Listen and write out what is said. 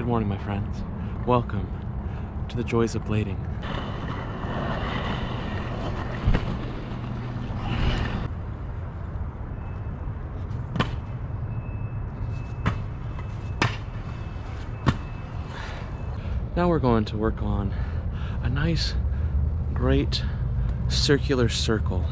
Good morning, my friends. Welcome to the joys of blading. Now we're going to work on a nice, great circular circle